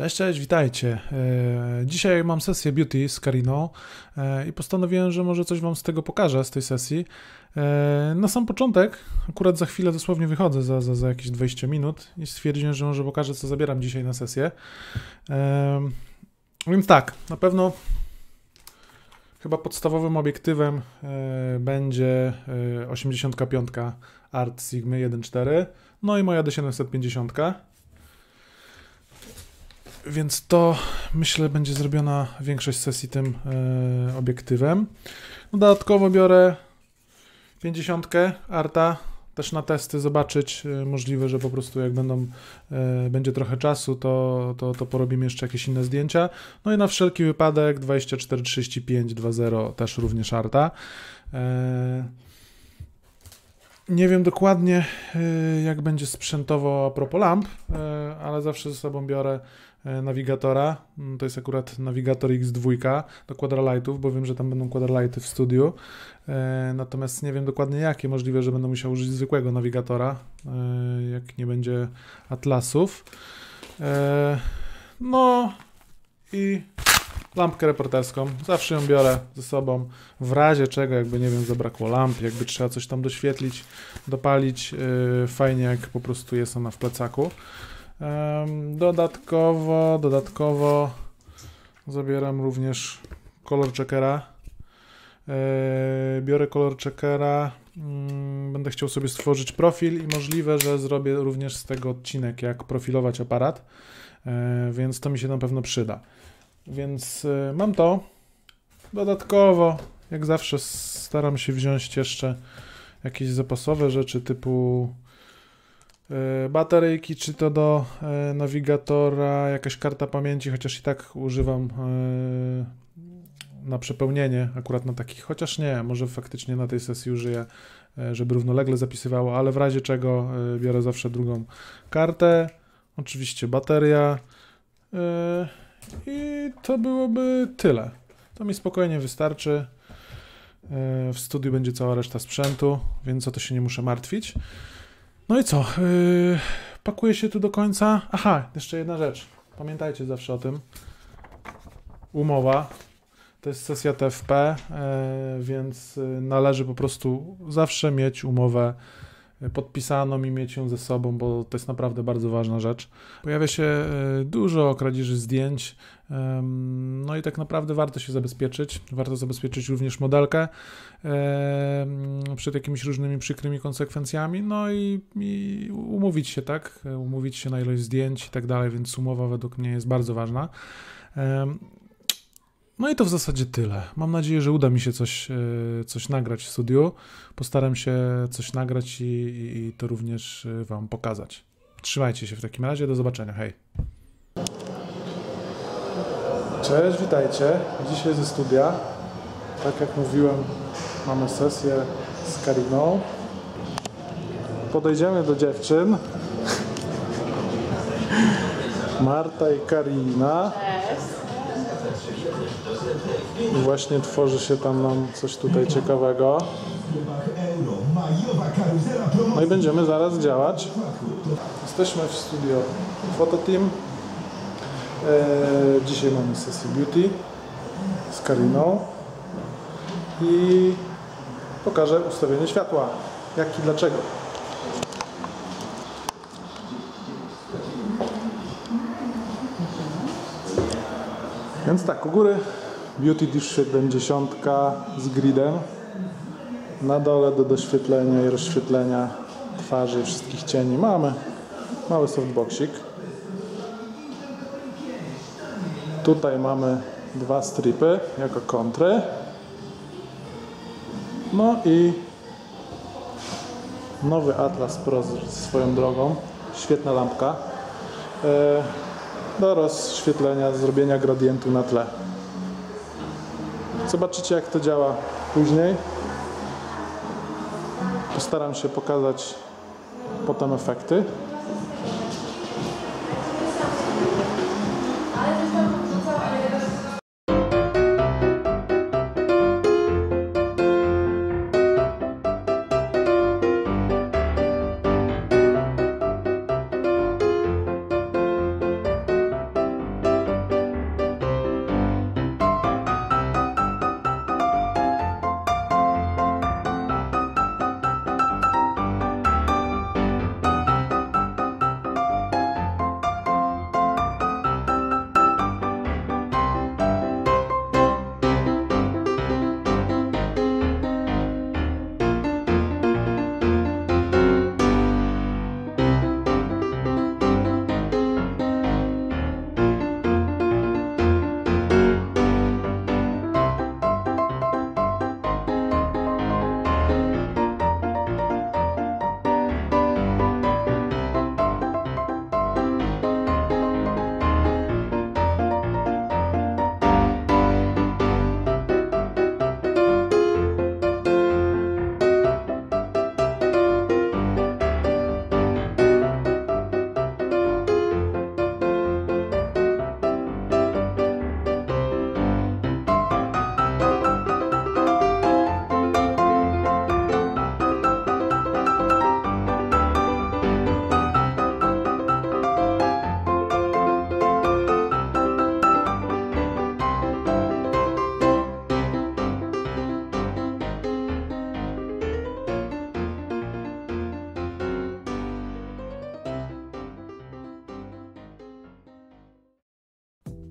Cześć, cześć, witajcie. E, dzisiaj mam sesję beauty z Kariną e, i postanowiłem, że może coś Wam z tego pokażę, z tej sesji. E, na sam początek, akurat za chwilę dosłownie wychodzę, za, za, za jakieś 20 minut i stwierdziłem, że może pokażę, co zabieram dzisiaj na sesję. Więc tak, na pewno chyba podstawowym obiektywem będzie 85 Art Sigma 1.4, no i moja D750 więc to myślę będzie zrobiona większość sesji tym e, obiektywem. No, dodatkowo biorę 50 Arta też na testy zobaczyć. E, możliwe, że po prostu jak będą, e, będzie trochę czasu, to, to, to porobimy jeszcze jakieś inne zdjęcia. No i na wszelki wypadek 2435 2.0 też również Arta. E, nie wiem dokładnie, e, jak będzie sprzętowo a propos lamp, e, ale zawsze ze sobą biorę E, nawigatora. Mm, to jest akurat nawigator X2 do Quadralightów, bo wiem, że tam będą Quadralighty w studiu. Natomiast nie wiem dokładnie jakie. Możliwe, że będę musiał użyć zwykłego nawigatora, jak nie będzie atlasów. No i lampkę reporterską. Zawsze ją biorę ze sobą. W razie czego, jakby nie wiem, zabrakło lamp, jakby trzeba coś tam doświetlić, dopalić. Fajnie, jak po prostu jest ona w plecaku. Dodatkowo, dodatkowo zabieram również kolor checkera. E, biorę kolor checkera. Mm, będę chciał sobie stworzyć profil i możliwe, że zrobię również z tego odcinek, jak profilować aparat, e, więc to mi się na pewno przyda. Więc e, mam to. Dodatkowo, jak zawsze, staram się wziąć jeszcze jakieś zapasowe rzeczy typu E, bateryjki, czy to do e, nawigatora, jakaś karta pamięci, chociaż i tak używam na przepełnienie, akurat na takich, chociaż nie, może faktycznie na tej sesji użyję, żeby równolegle zapisywało, ale w razie czego biorę zawsze drugą kartę, oczywiście bateria i to byłoby tyle. To mi spokojnie wystarczy. W studiu będzie cała reszta sprzętu, więc o to się nie muszę martwić. No i co? Yy, pakuję się tu do końca. Aha, jeszcze jedna rzecz. Pamiętajcie zawsze o tym. Umowa. To jest sesja TFP, yy, więc należy po prostu zawsze mieć umowę podpisaną i mieć ją ze sobą, bo to jest naprawdę bardzo ważna rzecz. Pojawia się e, dużo kradzieży zdjęć, no i tak naprawdę warto się zabezpieczyć. Warto zabezpieczyć również modelkę przed jakimiś różnymi przykrymi konsekwencjami, no i, i umówić się, tak? Umówić się na ilość zdjęć i tak dalej, więc umowa według mnie jest bardzo ważna. No i to w zasadzie tyle. Mam nadzieję, że uda mi się coś, e, coś nagrać w studiu. Postaram się coś nagrać i, i to również e, Wam pokazać. Trzymajcie się w takim razie. Do zobaczenia. Hej. Cześć, witajcie. Dzisiaj ze studia. Tak jak mówiłem, mamy sesję z Kariną. Podejdziemy do dziewczyn. Marta i Karina. I właśnie tworzy się tam nam coś tutaj ciekawego. No i będziemy zaraz działać. Jesteśmy w studio Phototeam. Eee, dzisiaj mamy sesję beauty z Kariną i pokażę ustawienie światła. Jak i dlaczego. Więc tak, u góry Beauty Dish 70 z gridem. Na dole do doświetlenia i rozświetlenia twarzy wszystkich cieni mamy mały softboxik. Tutaj mamy dwa stripy jako kontry. No i nowy Atlas Pro swoją drogą. Świetna lampka. E, do rozświetlenia, zrobienia gradientu na tle. Zobaczycie jak to działa później. Postaram się pokazać potem efekty.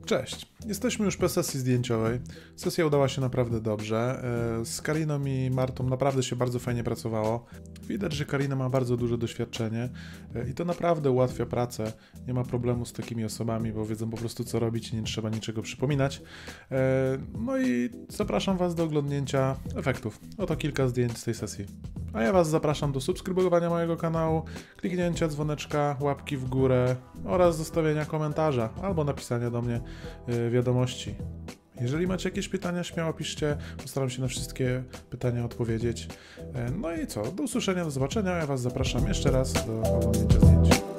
Cześć. Jesteśmy już po sesji zdjęciowej. Sesja udała się naprawdę dobrze. E, Z Kariną i Martą naprawdę się bardzo fajnie pracowało. Widać, że Karina ma bardzo duże doświadczenie e, i to naprawdę ułatwia pracę. Nie ma problemu z takimi osobami, bo wiedzą po prostu co robić i nie trzeba niczego przypominać. E, No i zapraszam Was do oglądnięcia efektów. Oto kilka zdjęć z tej sesji. A ja Was zapraszam do subskrybowania mojego kanału, kliknięcia dzwoneczka, łapki w górę oraz zostawienia komentarza albo napisania do mnie y, wiadomości. Jeżeli macie jakieś pytania, śmiało piszcie, postaram się na wszystkie pytania odpowiedzieć. E, No i co, do usłyszenia, do zobaczenia, ja Was zapraszam jeszcze raz do oglądnięcia zdjęć.